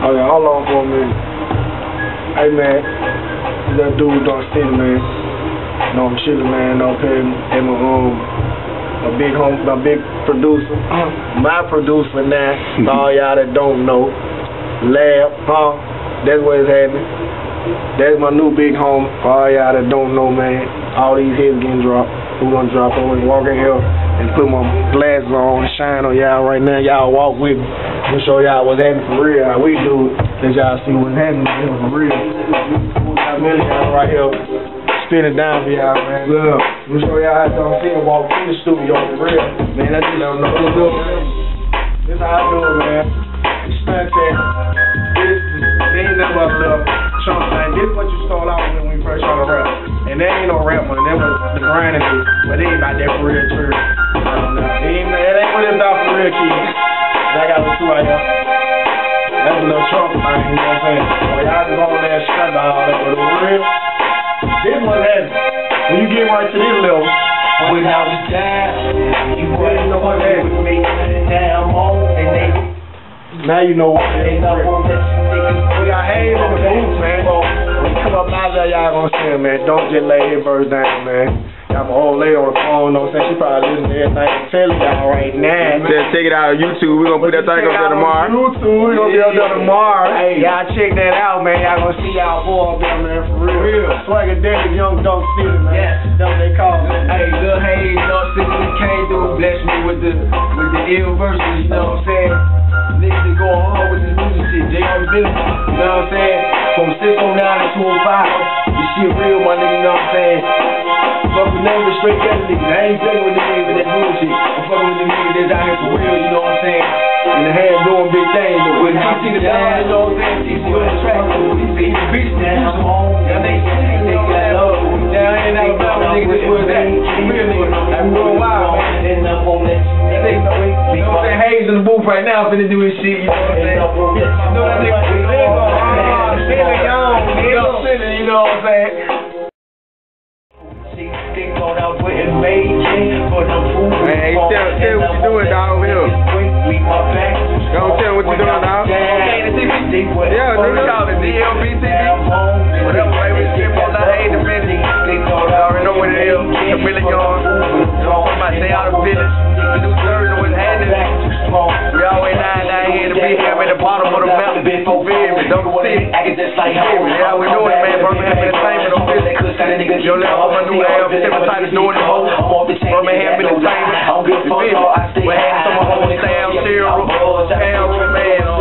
Oh yeah, hold on for a minute. Hey man, that dude Dunk City man. No, I'm chilling man, okay, in my room. My big home, my big producer, my producer now. For all y'all that don't know, Lab, huh? That's what is happening. That's my new big home. For all y'all that don't know, man, all these hits getting dropped. Who gonna drop? I'm gonna walk in here and put my glasses on and shine on y'all right now. Y'all walk with me. I'm gonna show y'all what's happening for real. How we do it. Let y'all see what's happening for real. We got million right here. Spin it down for y'all, man. Look, I'm gonna show y'all how see it walk in the studio for real. Man, that's just don't know what's up. This how I do it, man. It's Sunset. This, this ain't nothing but love. Chunk thing. This what you start out with when we first started rap. And that ain't no rap money. That was the grinding is. But it ain't about that for real church. Get right to this level, When I was down, you wasn't with me. Now I'm and they now you know what it is. not won't let you niggas We got Haze in the booth, man. When you come up out there, y'all gonna see him, man. Don't just lay his verse down, man. Got my old lady on the phone, know what I'm saying? She probably listening to everything I'm telling y'all right now. Just check it out on YouTube. We're gonna put that thing up there tomorrow. YouTube, we gonna be up there tomorrow. Hey, y'all check that out, man. Y'all gonna see y'all boy up there, man, for real. Swagger, Swagadelic, young Dunk City, man. Yes. That's what they call it. Hey, Lil Haze, North City came through and blessed me with the with the ill verses, you know what I'm saying? Niggas that going hard with this music shit, J on business, you know what I'm saying? From 609 to 205, this shit real, my nigga, you know what I'm saying? Fuck with but straight gun niggas. I ain't fucking with the niggas that bullshit. I'm fucking with the niggas that's out here for real, you know what I'm saying? In the hand doing big things. But when TC the dog, you know what I'm saying? TC on the track, TC the beast now. Y'all niggas, they got love. Down in Alabama, niggas, this was that. Real niggas. I'm real wild, man. You know what I'm saying? Haze in the booth right now finna do his shit, you know what I'm saying? You know that nigga, ah, Young, nigga, Silly, you know what I'm saying? Hey, tell, tell what you doing, dog, over here. Go tell what you doing, dog. Yeah, nigga. Call it DLBTV. Whatever, baby. Skip on the hate the minute. You already know what it is. A million yards. I stay out of business. The new third was happening. We always nine down here to be here at the bottom of the mountain. You feel me? Don't see. Yeah, we doing it, man. Birmingham Entertainment on business. Yo, let all my new album, different types doing the most. Birmingham Entertainment. You feel me? We had some of our Sam, Cheryl, Sam, man,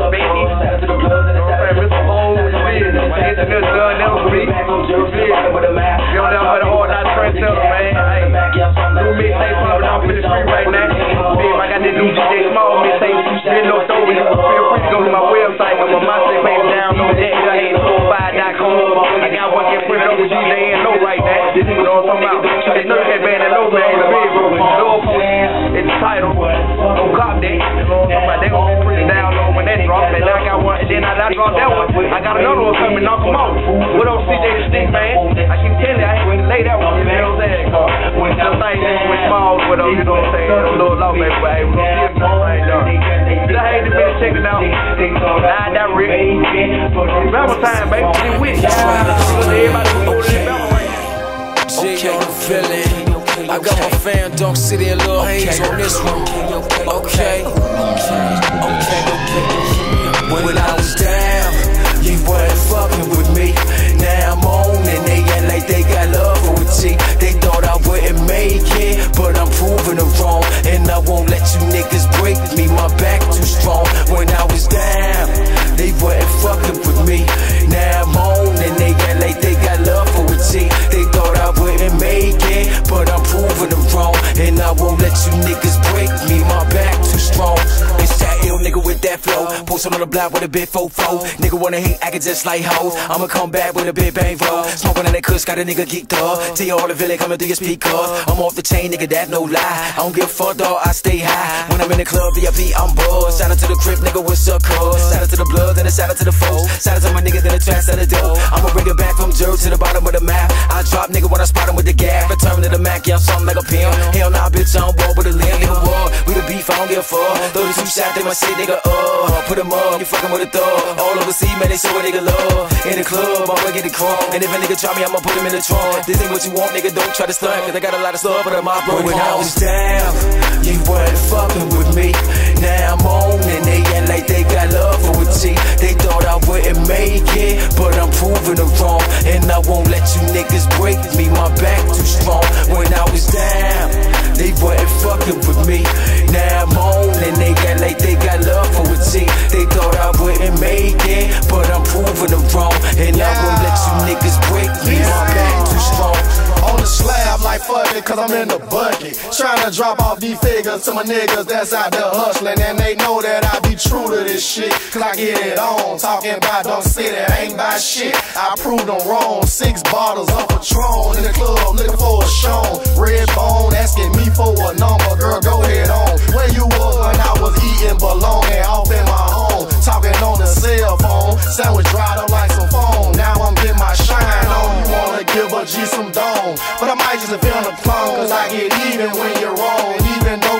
know what I'm talking about? They know that band that know man. The big bro. Lord it's the title. Don't cop that. You know what I'm talking about? They gonna put it down on when that drop. And I got one. And then I, I dropped that one. I got another one coming. knock Knock 'em off. What up, CJ the Stick, man? I keep telling you, I ain't gonna lay that one. You know what I'm saying? When the thing with small, with them, you know what I'm saying? A little low, baby. But hey, we gonna get this thing done. I hate to be checking out. Nah, Rick. Remember time, baby. I got my fan Dunk City and Lil Haze on this one. Okay. Okay. Posted on the block with a big fofo. Nigga wanna hate, can just like hoes. I'ma come back with a big bang roll. Smoking on that kush, got a nigga geeked up. Tell you all the villain coming through your speaker. I'm off the chain, nigga, that no lie. I don't give a fuck, dog, I stay high. When I'm in the club, VIP, I'm buzzed. Shout out to the crib, nigga, what's up, cuz? Shout out to the blood, then a shout out to the foes. Shout out to my niggas, then the trash, out the dope. I'ma bring it back from zero to the bottom of the map. I drop nigga when I spot him with the gap. Return to the Mac, yeah, I'm something like a pimp. Hell nah, bitch, I don't roll with a limb, nigga, what? We the beef, I don't give a fuck. Throw the two shots in my shit, nigga, uh. Put them up, you fucking with a thug. All overseas, man, they show a nigga love. In the club, I'ma get it crunk. And if a nigga try me, I'ma put him in the trunk. This ain't what you want, nigga, don't try to stunt. Cause I got a lot of stuff, but I'm off, bro. When I was down, you weren't fucking with me. Now I'm on and they act like they got love for a T. They thought I wouldn't make it, but I'm proving them wrong. And I won't let you niggas break me. My back too strong. When I'm in the bucket. Trying to drop off these figures to my niggas that's out there hustling. And they know that I be true to this shit. Cause I get it on. Talking about Dunk City, ain't by shit. I proved them wrong. Six bottles of Patron in the club, looking for a show. Red bone asking me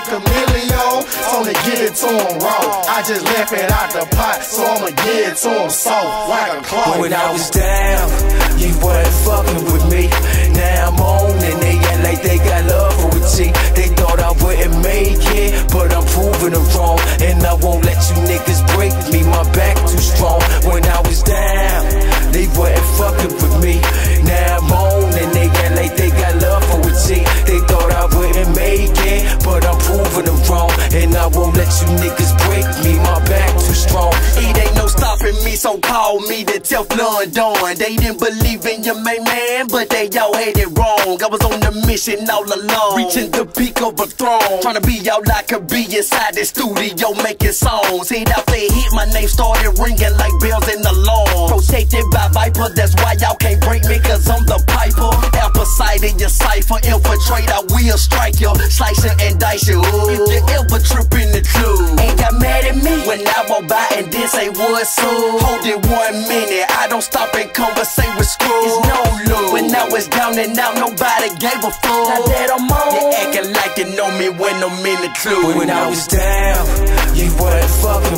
Though chameleon, only give it to him raw. I just left it out the pot. So I'ma give it to him soft. Like a clone. When I was down, you weren't fucking with me. Now I'm on and they act like they got love for a T. They thought I wouldn't make And I won't let you niggas break me. My back too strong. Me, so call me the Teflon Don. They didn't believe in your main man, but they all had it wrong. I was on a mission all along, reaching the peak of a throne. Trying to be out like a bee inside the studio making songs. Hit after hit, my name started ringing like bells in the lawn. Protected by Viper, that's why y'all can't break me, cause I'm the piper. Amperside in your cipher, infiltrate, I will strike you. Slice you and dice you. If you ever trip in the club, ain't got when I walk by and then say what's up. Hold it one minute, I don't stop and conversate with screws. It's no love. When I was down and out, nobody gave a fuck. Now that I'm on, they acting like they know me when I'm in the club. When I was down, you weren't fucking